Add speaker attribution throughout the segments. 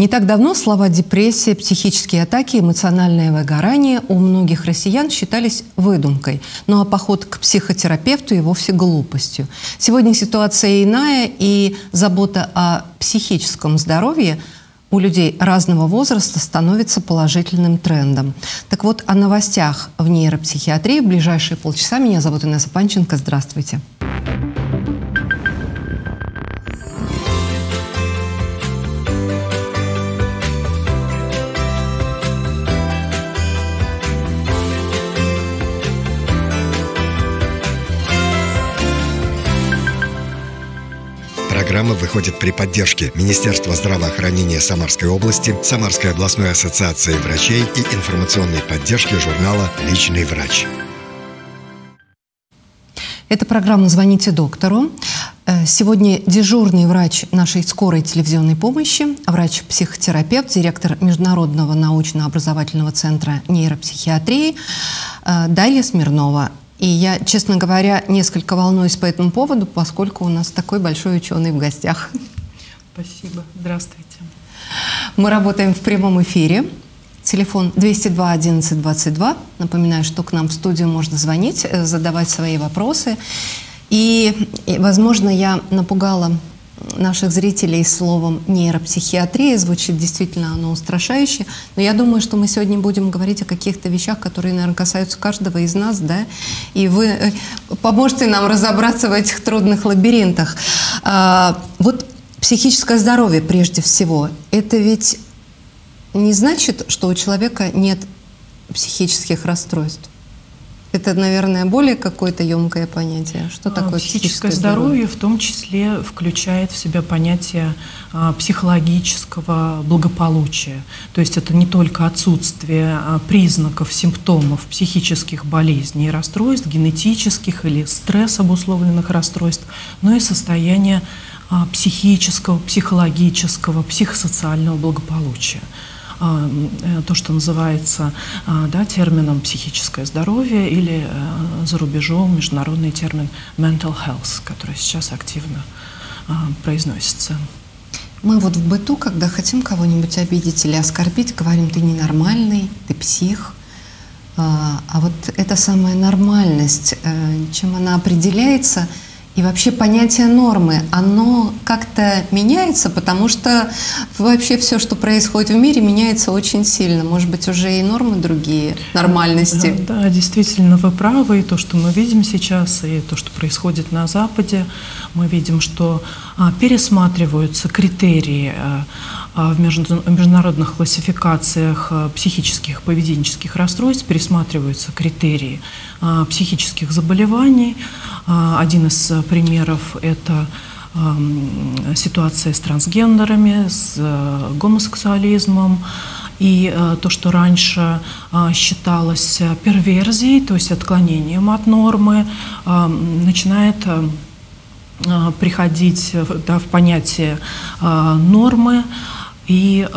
Speaker 1: Не так давно слова депрессия, психические атаки, эмоциональное выгорание у многих россиян считались выдумкой. Ну а поход к психотерапевту и вовсе глупостью. Сегодня ситуация иная, и забота о психическом здоровье у людей разного возраста становится положительным трендом. Так вот, о новостях в нейропсихиатрии в ближайшие полчаса. Меня зовут Инесса Панченко. Здравствуйте. Здравствуйте.
Speaker 2: Программа выходит при поддержке Министерства здравоохранения Самарской области, Самарской областной ассоциации врачей и информационной поддержки журнала «Личный врач».
Speaker 1: Это программа «Звоните доктору». Э, сегодня дежурный врач нашей скорой телевизионной помощи, врач-психотерапевт, директор Международного научно-образовательного центра нейропсихиатрии э, Дарья Смирнова. И я, честно говоря, несколько волнуюсь по этому поводу, поскольку у нас такой большой ученый в гостях.
Speaker 3: Спасибо. Здравствуйте.
Speaker 1: Мы работаем в прямом эфире. Телефон 202 11 22. Напоминаю, что к нам в студию можно звонить, э, задавать свои вопросы. И, и возможно, я напугала наших зрителей словом нейропсихиатрия. Звучит действительно оно устрашающе. Но я думаю, что мы сегодня будем говорить о каких-то вещах, которые, наверное, касаются каждого из нас, да, и вы э, поможете нам разобраться в этих трудных лабиринтах. А, вот психическое здоровье прежде всего, это ведь не значит, что у человека нет психических расстройств. Это, наверное, более какое-то емкое понятие. Что а, такое
Speaker 3: психическое, психическое здоровье? В том числе включает в себя понятие а, психологического благополучия. То есть это не только отсутствие а, признаков, симптомов психических болезней и расстройств, генетических или стресс обусловленных расстройств, но и состояние психического, психологического, психосоциального благополучия. А, э, то, что называется а, да, термином психическое здоровье или э, за рубежом международный термин mental health, который сейчас активно а, произносится.
Speaker 1: Мы вот в быту, когда хотим кого-нибудь обидеть или оскорбить, говорим, ты ненормальный, ты псих. А вот эта самая нормальность, э, чем она определяется – и вообще понятие нормы, оно как-то меняется, потому что вообще все, что происходит в мире, меняется очень сильно. Может быть, уже и нормы другие, нормальности.
Speaker 3: Да, да, действительно, вы правы. И то, что мы видим сейчас, и то, что происходит на Западе, мы видим, что а, пересматриваются критерии а, в международных классификациях а, психических поведенческих расстройств пересматриваются критерии а, психических заболеваний. Один из примеров – это ситуация с трансгендерами, с гомосексуализмом, и то, что раньше считалось перверзией, то есть отклонением от нормы, начинает приходить да, в понятие нормы и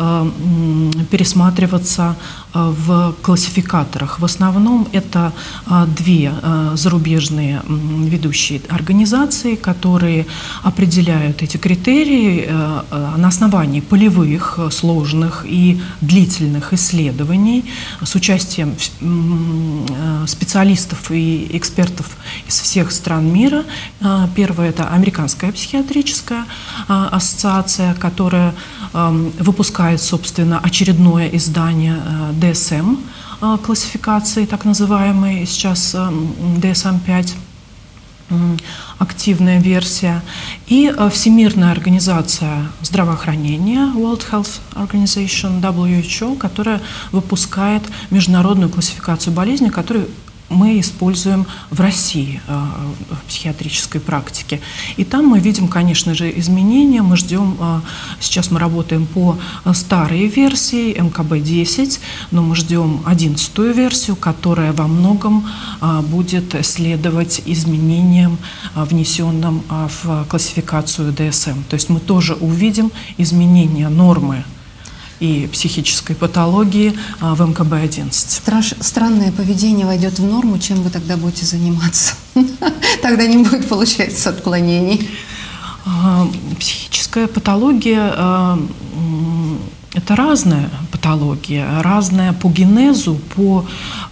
Speaker 3: пересматриваться в классификаторах. В основном это а, две а, зарубежные ведущие организации, которые определяют эти критерии на основании полевых, сложных и длительных исследований с участием специалистов и экспертов из всех стран мира. Первое – это Американская психиатрическая ассоциация, которая выпускает, собственно, очередное издание DSM а, классификации, так называемой, сейчас DSM-5 активная версия, и а, Всемирная организация здравоохранения, World Health Organization, WHO, которая выпускает международную классификацию болезней, которая мы используем в России э, в психиатрической практике. И там мы видим, конечно же, изменения. Мы ждем, э, сейчас мы работаем по старой версии МКБ-10, но мы ждем 11 версию, которая во многом э, будет следовать изменениям, внесенным в классификацию ДСМ. То есть мы тоже увидим изменения нормы и психической патологии а, в МКБ-11.
Speaker 1: Страш... Странное поведение войдет в норму, чем вы тогда будете заниматься? Тогда не будет, получается, отклонений.
Speaker 3: А, психическая патология а, это разная патология, разная по генезу, по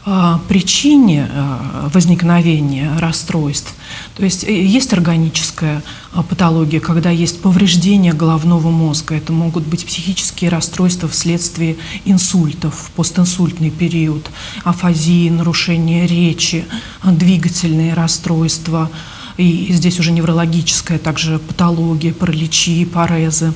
Speaker 3: э, причине э, возникновения расстройств. То есть э, есть органическая э, патология, когда есть повреждение головного мозга. Это могут быть психические расстройства вследствие инсультов, постинсультный период, афазии, нарушение речи, двигательные расстройства. И здесь уже неврологическая также патология, параличи, парезы.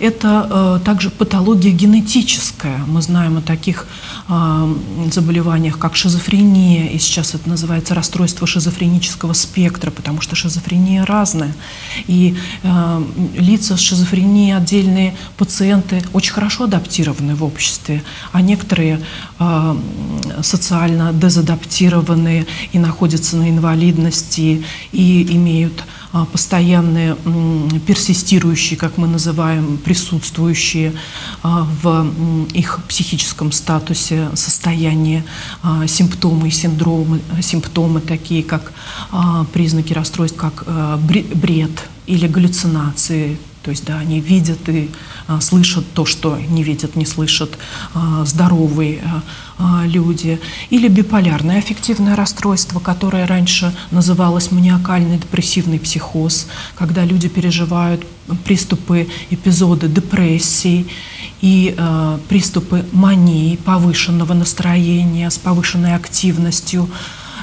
Speaker 3: Это э, также патология генетическая. Мы знаем о таких э, заболеваниях, как шизофрения, и сейчас это называется расстройство шизофренического спектра, потому что шизофрения разная. И э, лица с шизофренией, отдельные пациенты очень хорошо адаптированы в обществе, а некоторые э, социально дезадаптированные и находятся на инвалидности и имеют постоянные персистирующие, как мы называем, присутствующие а, в их психическом статусе состояние а, симптомы и синдромы, симптомы такие, как признаки расстройств, как бред или галлюцинации, то есть, да, они видят и а, слышат то, что не видят, не слышат а, здоровые а, а, люди. Или биполярное аффективное расстройство, которое раньше называлось маниакальный депрессивный психоз, когда люди переживают приступы, эпизоды депрессии и э, приступы мании, повышенного настроения с повышенной активностью,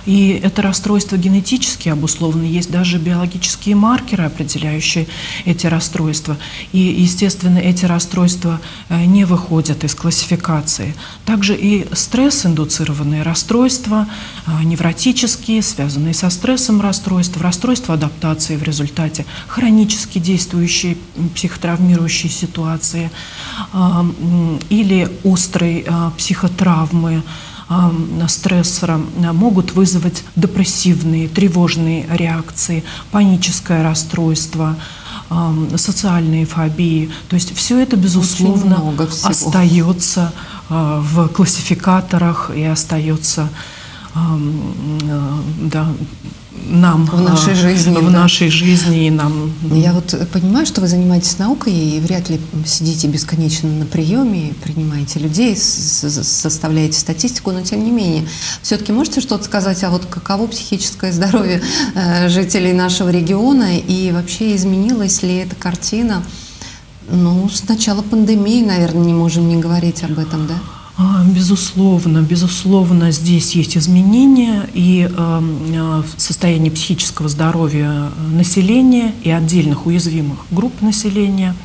Speaker 3: и это расстройство генетически обусловлено. Есть даже биологические маркеры, определяющие эти расстройства. И, естественно, эти расстройства э, не выходят из классификации. Также и стресс-индуцированные расстройства, э, невротические, связанные со стрессом расстройства, расстройства адаптации в результате, хронически действующие психотравмирующие ситуации э, или острые психотравмы, стрессора могут вызвать депрессивные, тревожные реакции, паническое расстройство, социальные фобии. То есть все это, безусловно, остается а, в классификаторах и остается да, нам
Speaker 1: в нашей
Speaker 3: а,
Speaker 1: жизни.
Speaker 3: В да. нашей жизни и нам.
Speaker 1: Я вот понимаю, что вы занимаетесь наукой и вряд ли сидите бесконечно на приеме, принимаете людей, составляете статистику, но тем не менее, все-таки можете что-то сказать, а вот каково психическое здоровье э, жителей нашего региона и вообще изменилась ли эта картина? Ну, с начала пандемии, наверное, не можем не говорить об этом, да?
Speaker 3: А, безусловно, безусловно, здесь есть изменения и эм, э, в состоянии психического здоровья населения и отдельных уязвимых групп населения.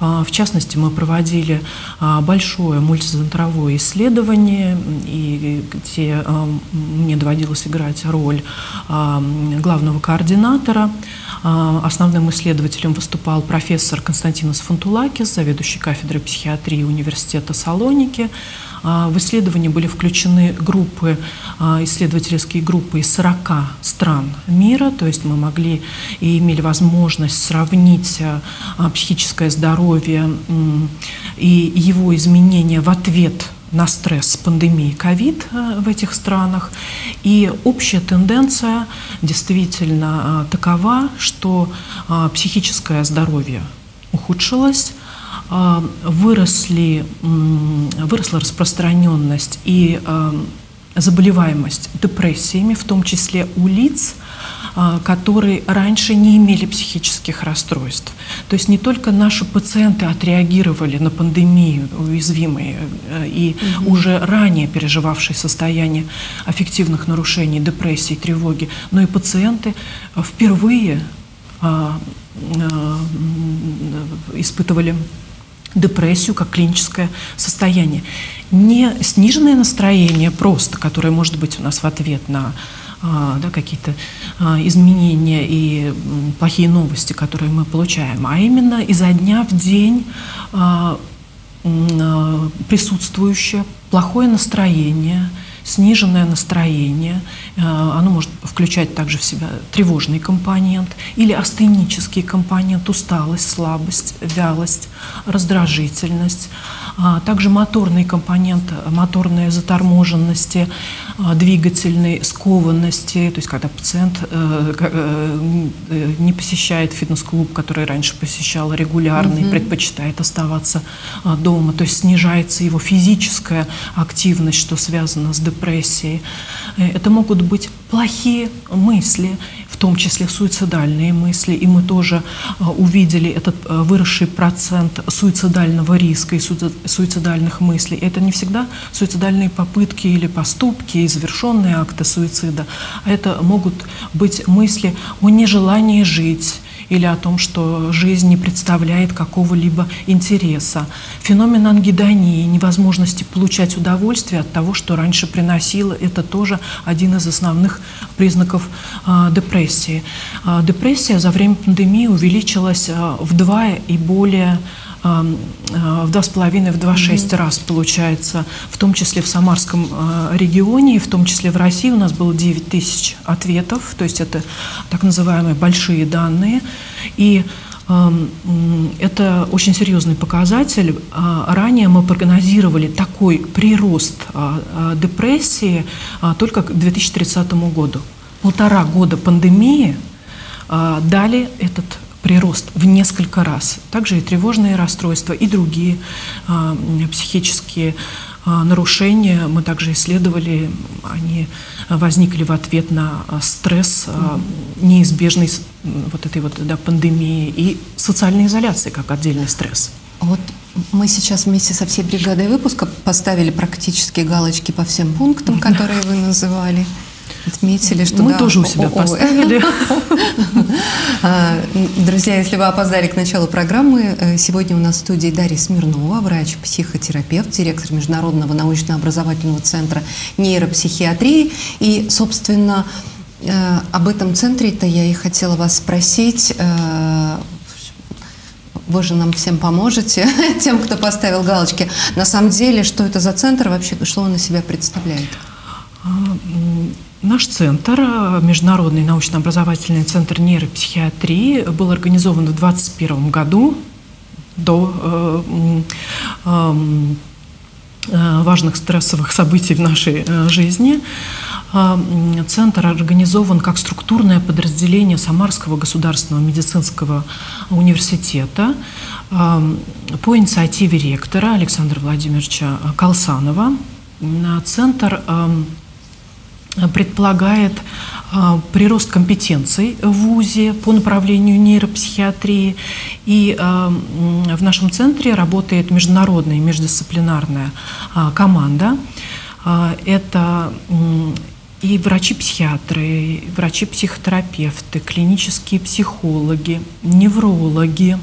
Speaker 3: А, в частности, мы проводили а, большое мультицентровое исследование, и где мне доводилось играть роль главного координатора. Основным исследователем выступал профессор Константинос Фантулакис, заведующий кафедрой психиатрии Университета Салоники. А, в исследование были включены группы, а, исследовательские группы из 40 стран мира, то есть мы могли и имели возможность сравнить а, психическое здоровье и его изменения в ответ на стресс пандемии ковид в этих странах. И общая тенденция действительно такова, что психическое здоровье ухудшилось, выросли, выросла распространенность и заболеваемость депрессиями, в том числе у лиц, которые раньше не имели психических расстройств. То есть не только наши пациенты отреагировали на пандемию, уязвимые э, и угу. уже ранее переживавшие состояние аффективных нарушений, депрессии, тревоги, но и пациенты впервые испытывали депрессию как клиническое состояние. Не сниженное настроение просто, которое может быть у нас в ответ на а, да, какие-то а, изменения и плохие новости, которые мы получаем, а именно изо дня в день а, присутствующее плохое настроение, сниженное настроение, оно может включать также в себя тревожный компонент или астенический компонент, усталость, слабость, вялость, раздражительность. А, также моторный компонент, моторные заторможенности, а, двигательной скованности, то есть когда пациент э, э, не посещает фитнес-клуб, который раньше посещал регулярно и предпочитает оставаться а, дома, то есть снижается его физическая активность, что связано с депрессией. Э, это могут быть плохие мысли, том числе суицидальные мысли, и мы тоже увидели этот выросший процент суицидального риска и суицидальных мыслей. Это не всегда суицидальные попытки или поступки, и завершенные акты суицида, а это могут быть мысли о нежелании жить, или о том, что жизнь не представляет какого-либо интереса. Феномен ангидонии, невозможности получать удовольствие от того, что раньше приносило, это тоже один из основных признаков э, депрессии. Э, депрессия за время пандемии увеличилась э, в два и более в два с половиной, в два шесть раз получается, в том числе в Самарском регионе, и в том числе в России у нас было 9 тысяч ответов, то есть это так называемые большие данные, и это очень серьезный показатель. Ранее мы прогнозировали такой прирост депрессии только к 2030 году. Полтора года пандемии дали этот прирост в несколько раз. Также и тревожные расстройства, и другие а, психические а, нарушения мы также исследовали. Они возникли в ответ на а, стресс, а, неизбежный вот этой вот да, пандемии и социальной изоляции как отдельный стресс.
Speaker 1: Вот мы сейчас вместе со всей бригадой выпуска поставили практически галочки по всем пунктам, которые вы называли. Отметили, что
Speaker 3: мы
Speaker 1: да,
Speaker 3: тоже у себя поставили.
Speaker 1: А, друзья, если вы опоздали к началу программы, э, сегодня у нас в студии Дарья Смирнова, врач-психотерапевт, директор Международного научно-образовательного центра нейропсихиатрии. И, собственно, э, об этом центре-то я и хотела вас спросить. Э, вы же нам всем поможете, тем, кто поставил галочки. На самом деле, что это за центр вообще, что он из себя представляет?
Speaker 3: Наш центр, э, Международный научно-образовательный центр нейропсихиатрии, был организован в 2021 году до э, э, э, важных стрессовых событий в нашей э, жизни. Э, центр организован как структурное подразделение Самарского государственного медицинского университета по инициативе ректора Александра Владимировича Колсанова. Центр предполагает а, прирост компетенций в ВУЗе по направлению нейропсихиатрии. И а, в нашем центре работает международная междисциплинарная команда. Это и врачи-психиатры, врачи-психотерапевты, клинические психологи, неврологи.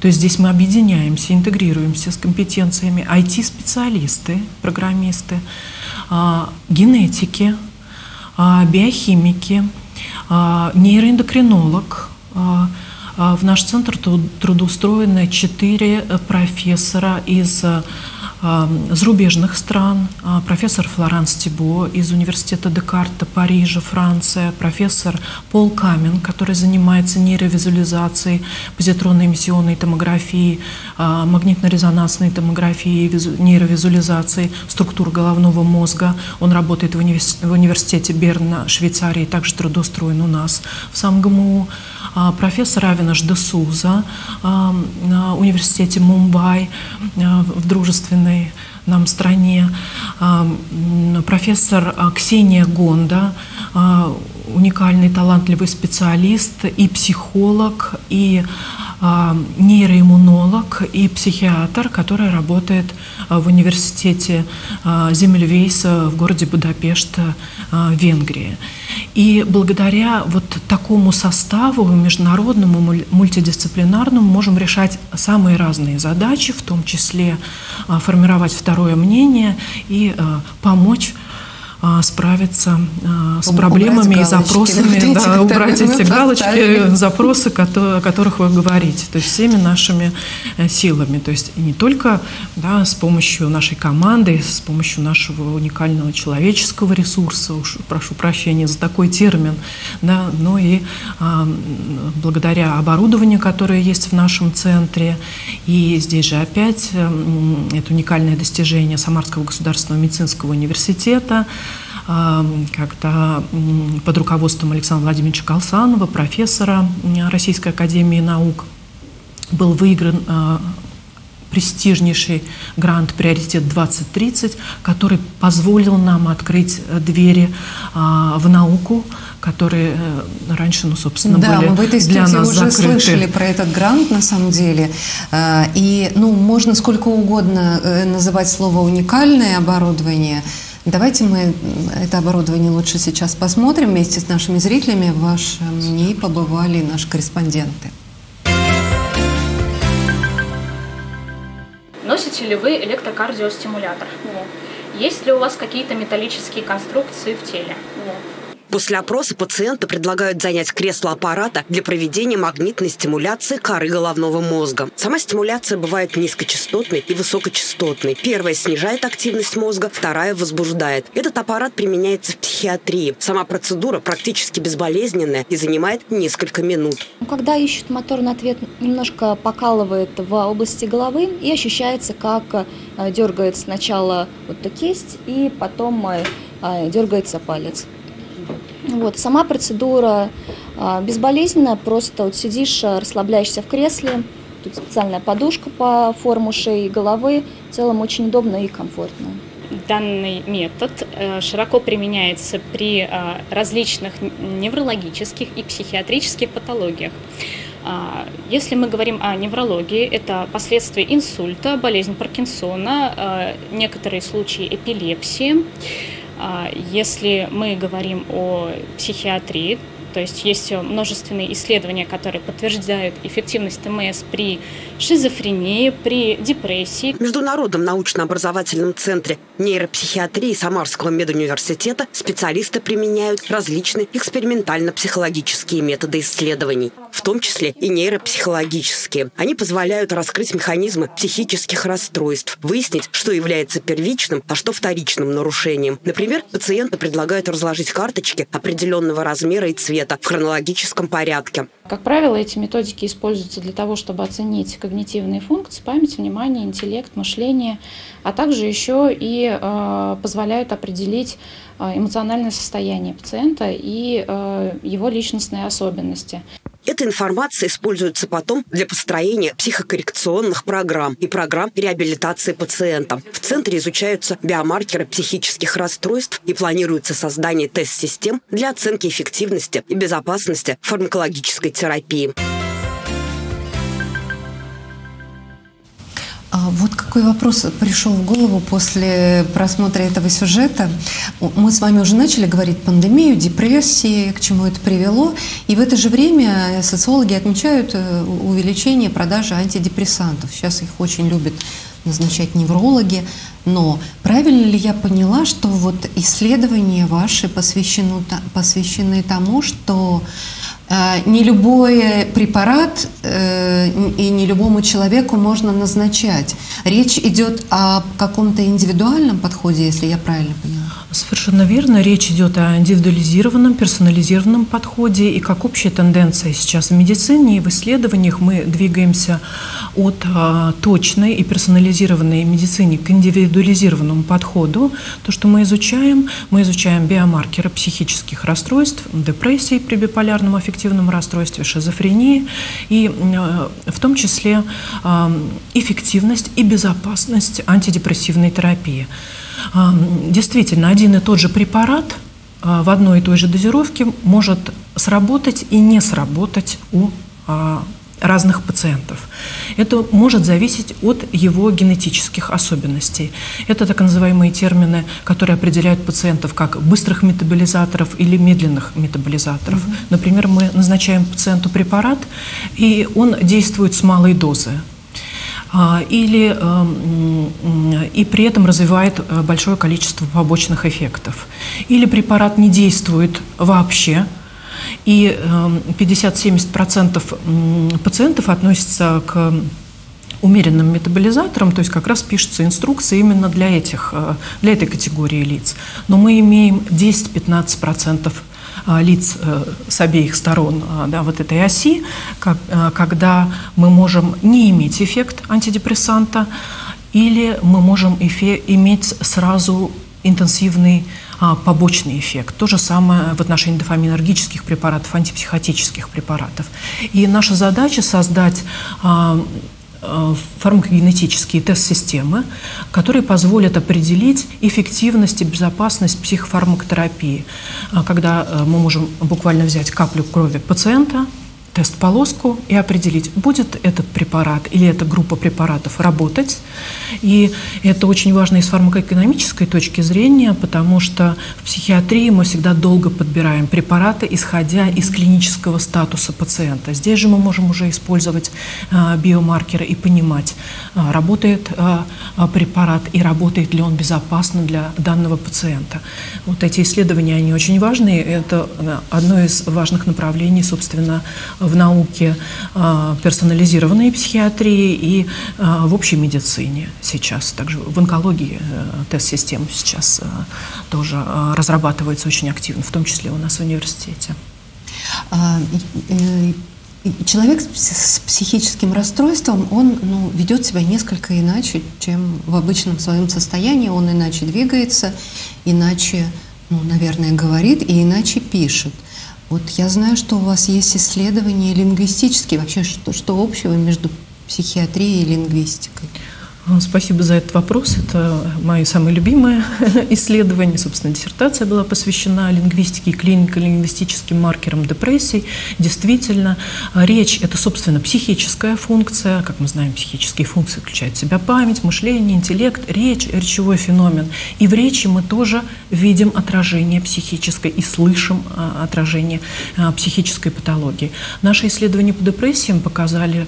Speaker 3: То есть здесь мы объединяемся, интегрируемся с компетенциями IT-специалисты, программисты, генетики, биохимики, а, нейроэндокринолог. А, в наш центр трудоустроены четыре профессора из зарубежных стран, профессор Флоранс Тибо из университета Декарта Парижа, Франция, профессор Пол Камен, который занимается нейровизуализацией, позитронной эмиссионной томографией, магнитно-резонансной томографией, нейровизуализацией структур головного мозга. Он работает в университете Берна, Швейцарии, также трудоустроен у нас в СамГМУ. Профессор Авинаш Десуза на университете Мумбай в дружественной нам стране, профессор Ксения Гонда, уникальный талантливый специалист и психолог, и а, нейроиммунолог и психиатр, который работает а, в университете а, Земельвейса в городе Будапешт, Венгрии. И благодаря вот такому составу международному, мультидисциплинарному можем решать самые разные задачи, в том числе формировать второе мнение и помочь а, справиться а, с проблемами и запросами, да, убрать эти галочки, запросы, о которых вы говорите, то есть всеми нашими э, силами, то есть не только да, с помощью нашей команды, с помощью нашего уникального человеческого ресурса, уж прошу прощения за такой термин, да, но и а, благодаря оборудованию, которое есть в нашем центре, и здесь же опять это уникальное достижение Самарского государственного медицинского университета, как-то под руководством Александра Владимировича Колсанова, профессора Российской Академии Наук, был выигран а, престижнейший грант «Приоритет 2030», который позволил нам открыть э, двери а, в науку, которые э, раньше, ну, собственно,
Speaker 1: да,
Speaker 3: были
Speaker 1: мы в этой
Speaker 3: для нас
Speaker 1: уже
Speaker 3: закрыты.
Speaker 1: слышали про этот грант, на самом деле. А, и, ну, можно сколько угодно э, называть слово «уникальное оборудование», Давайте мы это оборудование лучше сейчас посмотрим вместе с нашими зрителями. В вашем НИИ побывали наши корреспонденты.
Speaker 4: Носите ли вы электрокардиостимулятор?
Speaker 5: Нет.
Speaker 4: Есть ли у вас какие-то металлические конструкции в теле?
Speaker 5: Нет.
Speaker 6: После опроса пациента предлагают занять кресло аппарата для проведения магнитной стимуляции коры головного мозга. Сама стимуляция бывает низкочастотной и высокочастотной. Первая снижает активность мозга, вторая возбуждает. Этот аппарат применяется в психиатрии. Сама процедура практически безболезненная и занимает несколько минут.
Speaker 5: Ну, когда ищут моторный ответ, немножко покалывает в области головы и ощущается, как э, дергается сначала вот кисть и потом э, дергается палец. Вот, сама процедура а, безболезненная, просто вот сидишь, а, расслабляешься в кресле, тут специальная подушка по форму шеи и головы, в целом очень удобно и комфортно.
Speaker 4: Данный метод э, широко применяется при а, различных неврологических и психиатрических патологиях. Если мы говорим о неврологии, это последствия инсульта, болезнь Паркинсона, некоторые случаи эпилепсии, если мы говорим о психиатрии, то есть есть множественные исследования, которые подтверждают эффективность ТМС при шизофрении, при депрессии.
Speaker 6: В Международном научно-образовательном центре нейропсихиатрии Самарского медуниверситета специалисты применяют различные экспериментально-психологические методы исследований, в том числе и нейропсихологические. Они позволяют раскрыть механизмы психических расстройств, выяснить, что является первичным, а что вторичным нарушением. Например, пациенту предлагают разложить карточки определенного размера и цвета, в хронологическом порядке.
Speaker 7: Как правило, эти методики используются для того, чтобы оценить когнитивные функции, память, внимание, интеллект, мышление, а также еще и э, позволяют определить эмоциональное состояние пациента и э, его личностные особенности.
Speaker 6: Эта информация используется потом для построения психокоррекционных программ и программ реабилитации пациента. В центре изучаются биомаркеры психических расстройств и планируется создание тест-систем для оценки эффективности и безопасности фармакологической терапии.
Speaker 1: Вот какой вопрос пришел в голову после просмотра этого сюжета. Мы с вами уже начали говорить пандемию, депрессии, к чему это привело. И в это же время социологи отмечают э, увеличение продажи антидепрессантов. Сейчас их очень любят назначать неврологи. Но правильно ли я поняла, что вот исследования ваши посвящены, посвящены тому, что не любой препарат э, и не любому человеку можно назначать. Речь идет о каком-то индивидуальном подходе, если я правильно поняла.
Speaker 3: Совершенно верно. Речь идет о индивидуализированном, персонализированном подходе. И как общая тенденция сейчас в медицине и в исследованиях мы двигаемся от а, точной и персонализированной медицине к индивидуализированному подходу. То, что мы изучаем, мы изучаем биомаркеры психических расстройств, депрессии при биполярном аффективном расстройстве, шизофрении и а, в том числе эффективность и безопасность антидепрессивной терапии. Действительно, один и тот же препарат а, в одной и той же дозировке может сработать и не сработать у а, разных пациентов. Это может зависеть от его генетических особенностей. Это так называемые термины, которые определяют пациентов как быстрых метаболизаторов или медленных метаболизаторов. Угу. Например, мы назначаем пациенту препарат, и он действует с малой дозы. а, или и при этом развивает большое количество побочных эффектов. Или препарат не действует вообще, и 50-70% пациентов относятся к умеренным метаболизатором, то есть как раз пишется инструкция именно для, этих, э, для этой категории лиц. Но мы имеем 10-15% э, лиц э, с обеих сторон да, вот этой оси, как, когда мы можем не иметь эффект антидепрессанта, или мы можем эфе, иметь сразу интенсивный побочный эффект. То же самое в отношении дофаминергических препаратов, антипсихотических препаратов. И наша задача создать а, Э, фармакогенетические тест-системы, которые позволят определить эффективность и безопасность психофармакотерапии, когда э, мы можем буквально взять каплю крови пациента, тест-полоску и определить, будет этот препарат или эта группа препаратов работать. И это очень важно и с фармакоэкономической точки зрения, потому что в психиатрии мы всегда долго подбираем препараты, исходя из клинического статуса пациента. Здесь же мы можем уже использовать а, биомаркеры и понимать, а, работает а, препарат и работает ли он безопасно для данного пациента. Вот эти исследования, они очень важны. Это одно из важных направлений, собственно, в науке а, персонализированной психиатрии и а, в общей медицине сейчас. Также в онкологии э, тест-система сейчас э, тоже а, разрабатывается очень активно, в том числе у нас в университете.
Speaker 1: Э, человек с психическим расстройством, он ну, ведет себя несколько иначе, чем в обычном своем состоянии. Он иначе двигается, иначе, ну, наверное, говорит и иначе пишет. Вот я знаю, что у вас есть исследования лингвистические. Вообще, что, что общего между психиатрией и лингвистикой?
Speaker 3: А, спасибо за этот вопрос. Это мое самое любимое исследование. Собственно, диссертация была посвящена лингвистике и клинико-лингвистическим маркерам депрессий. Действительно, речь – это, собственно, психическая функция. Как мы знаем, психические функции включают в себя память, мышление, интеллект, речь, речевой феномен. И в речи мы тоже видим отражение психической и слышим а, отражение а, психической патологии. Наши исследования по депрессиям показали,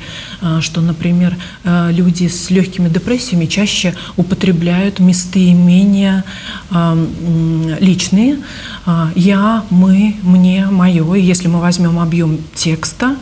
Speaker 3: что, например, люди с легкими депрессиями чаще употребляют местоимения личные. Я, мы, мне, мое. И если мы возьмем объем текста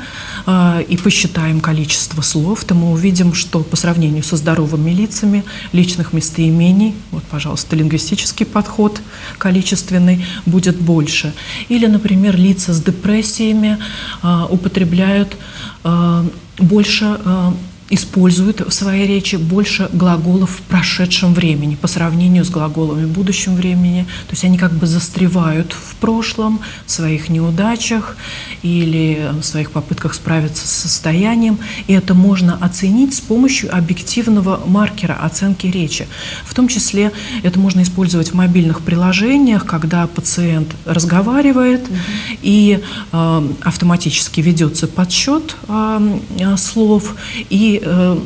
Speaker 3: э, и посчитаем количество слов, то мы увидим, что по сравнению со здоровыми лицами личных местоимений, вот, пожалуйста, лингвистический подход количественный будет больше. Или, например, лица с депрессиями э, употребляют э, больше э, используют в своей речи больше глаголов в прошедшем времени по сравнению с глаголами в будущем времени. То есть они как бы застревают в прошлом, в своих неудачах или в своих попытках справиться с состоянием. И это можно оценить с помощью объективного маркера оценки речи. В том числе это можно использовать в мобильных приложениях, когда пациент разговаривает mm -hmm. и э, автоматически ведется подсчет э, слов и э,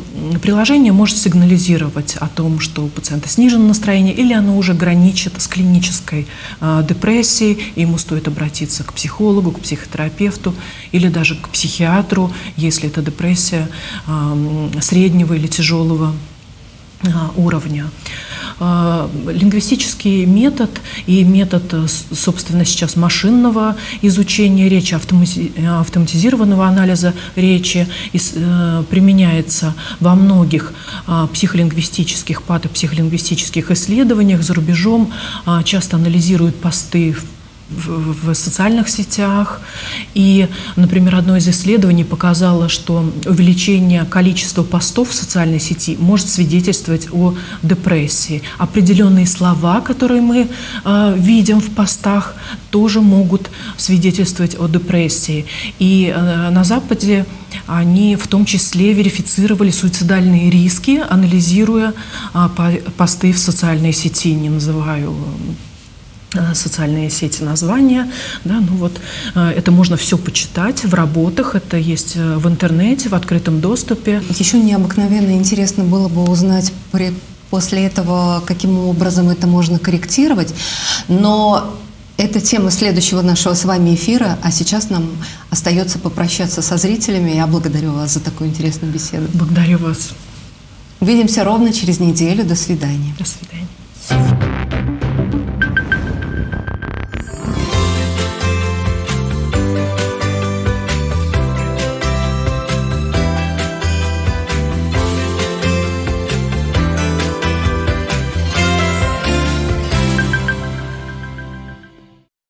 Speaker 3: приложение может сигнализировать о том, что у пациента снижено настроение или оно уже граничит с клинической э, депрессией, ему стоит обратиться к психологу, к психотерапевту или даже к психиатру, если это депрессия э, среднего или тяжелого уровня. А, лингвистический метод и метод, э, собственно, сейчас машинного изучения речи, автоматизированного анализа речи э, применяется во многих психолингвистических, патопсихолингвистических исследованиях за рубежом. Часто анализируют посты в в, социальных сетях. И, например, одно из исследований показало, что увеличение количества постов в социальной сети может свидетельствовать о депрессии. Определенные слова, которые мы э, видим в постах, тоже могут свидетельствовать о депрессии. И э, на Западе они в том числе верифицировали суицидальные риски, анализируя э, посты в социальной сети, не называю социальные сети названия, да, ну вот э, это можно все почитать в работах, это есть э, в интернете, в открытом доступе.
Speaker 1: Еще необыкновенно интересно было бы узнать при, после этого, каким образом это можно корректировать, но это тема следующего нашего с вами эфира, а сейчас нам остается попрощаться со зрителями. Я благодарю вас за такую интересную беседу.
Speaker 3: Благодарю вас.
Speaker 1: Увидимся ровно через неделю. До свидания.
Speaker 3: До свидания.